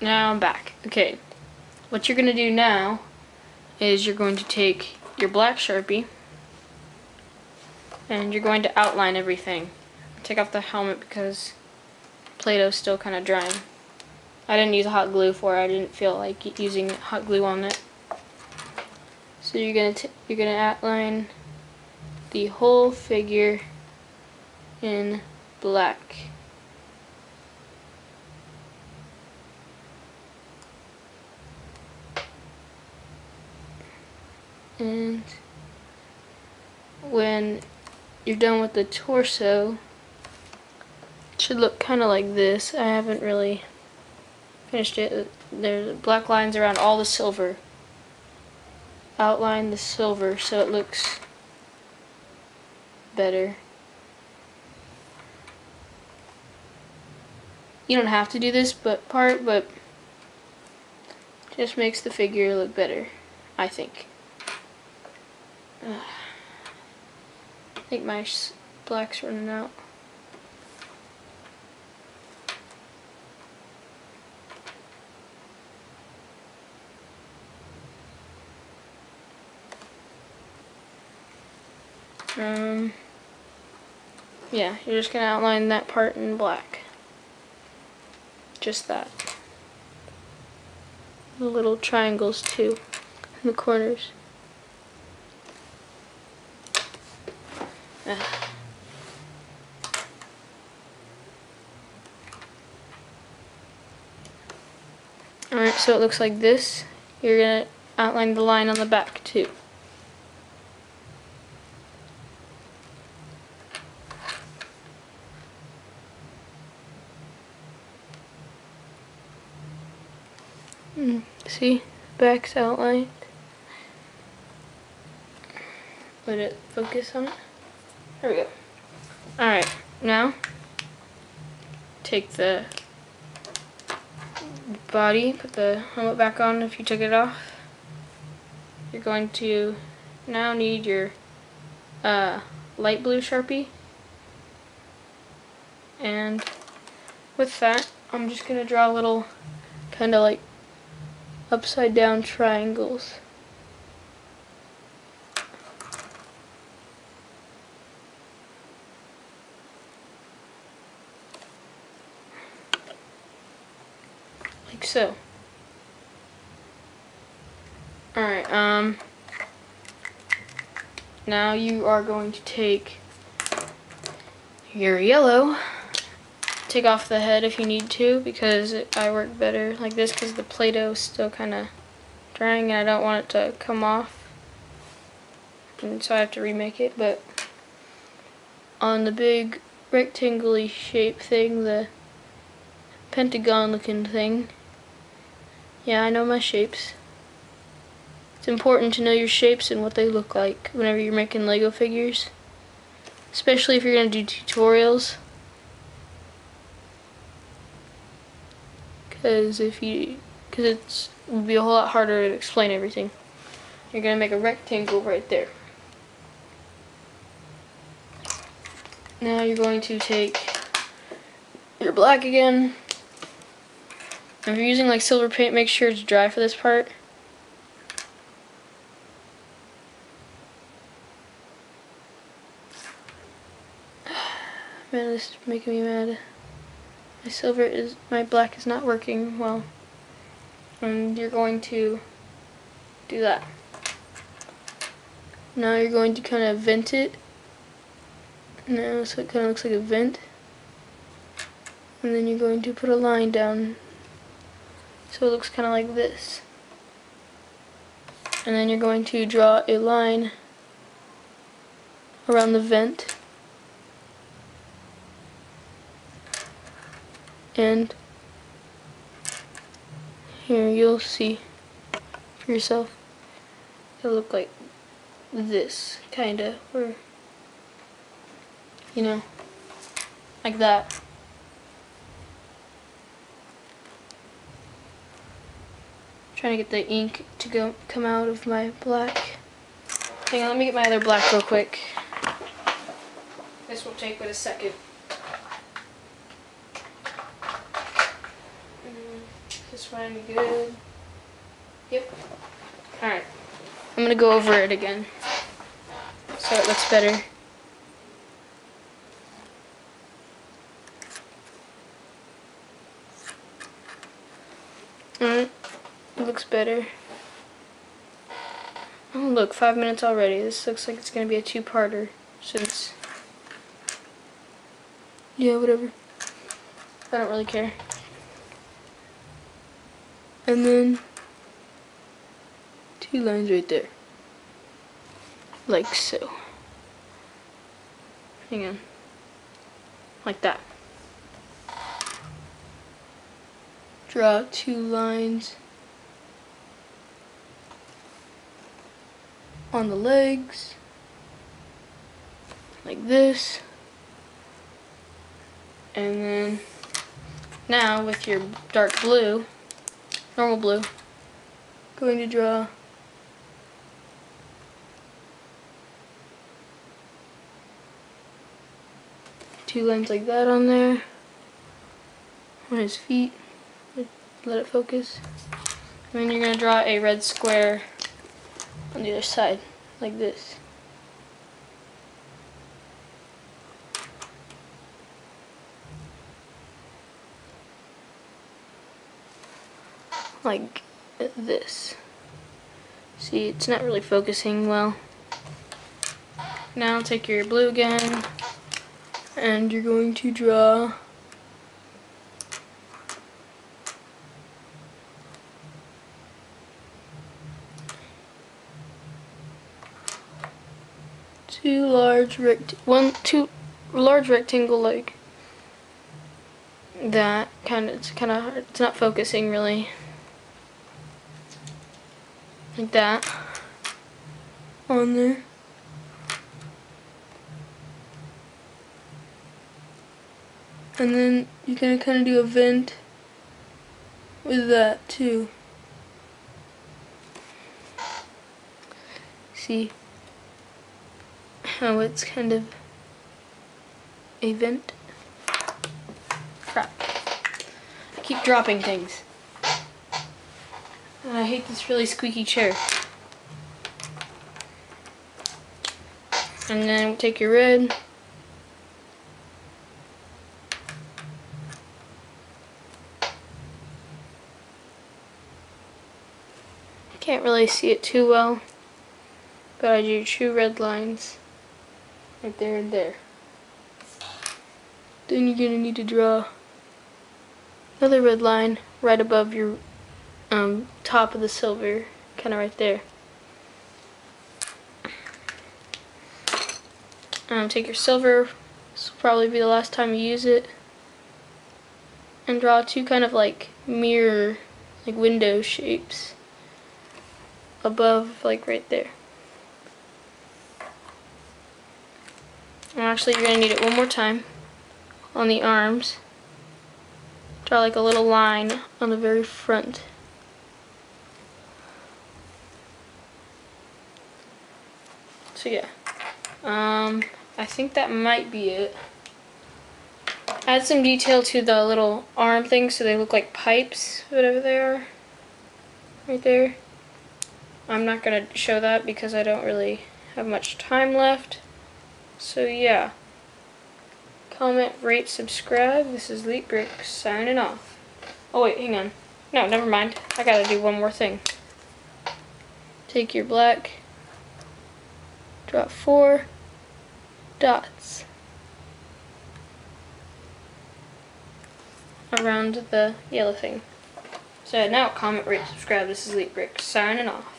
now I'm back. Okay, what you're gonna do now is you're going to take your black Sharpie and you're going to outline everything. Take off the helmet because Play-Doh's still kind of drying. I didn't use hot glue for it. I didn't feel like using hot glue on it. So you're gonna you're gonna outline the whole figure in black. And when you're done with the torso, it should look kind of like this. I haven't really finished it. There's black lines around all the silver. Outline the silver so it looks better. You don't have to do this but part, but just makes the figure look better, I think. I think my black's running out. Um, yeah, you're just going to outline that part in black. Just that. The little triangles too, in the corners. Alright, so it looks like this. You're going to outline the line on the back too. Mm, see, back's outlined. Let it focus on it. There we go. Alright, now take the body, put the helmet back on if you took it off. You're going to now need your uh, light blue Sharpie. And with that, I'm just going to draw little kind of like upside down triangles. Like so. Alright, um, now you are going to take your yellow take off the head if you need to because it, I work better like this because the Play-Doh is still kind of drying and I don't want it to come off and so I have to remake it but on the big rectangular shape thing the pentagon looking thing yeah I know my shapes. It's important to know your shapes and what they look like whenever you're making Lego figures especially if you're going to do tutorials. Because if you because it's it would be a whole lot harder to explain everything. You're gonna make a rectangle right there. Now you're going to take your black again if you're using like silver paint make sure it's dry for this part Man, this is making me mad. My silver is, my black is not working well. And you're going to do that. Now you're going to kind of vent it. Now so it kind of looks like a vent. And then you're going to put a line down so it looks kind of like this. And then you're going to draw a line around the vent. and here you'll see for yourself it'll look like this kinda or you know like that trying to get the ink to go come out of my black hang on let me get my other black real quick this will take but a second mm, this one good? Yep. Alright. I'm gonna go over it again. So it looks better. Alright. Looks better. Oh look, five minutes already. This looks like it's gonna be a two-parter since yeah, whatever. I don't really care. And then two lines right there. Like so. Hang on. Like that. Draw two lines on the legs. Like this. And then now with your dark blue, normal blue, going to draw two lines like that on there on his feet let it focus and then you're going to draw a red square on the other side like this like this. See, it's not really focusing well. Now take your blue again, and you're going to draw two large rect one two large rectangle like that kind of it's kind of it's not focusing really like that on there. And then you're gonna kind of do a vent with that too. See how it's kind of a vent? Crap. I keep dropping things. And I hate this really squeaky chair. And then take your red. Can't really see it too well, but I do two red lines right there and there. Then you're going to need to draw another red line right above your um, top of the silver, kind of right there. Um, take your silver, this will probably be the last time you use it, and draw two kind of like mirror, like window shapes above, like right there. And actually you're going to need it one more time on the arms. Draw like a little line on the very front. So yeah, um, I think that might be it. Add some detail to the little arm things so they look like pipes, whatever they are, right there. I'm not going to show that because I don't really have much time left. So yeah, comment, rate, subscribe. This is Leet Brick signing off. Oh wait, hang on. No, never mind. I gotta do one more thing. Take your black draw four dots around the yellow thing. So now comment, rate, subscribe. This is Leet Brick signing off.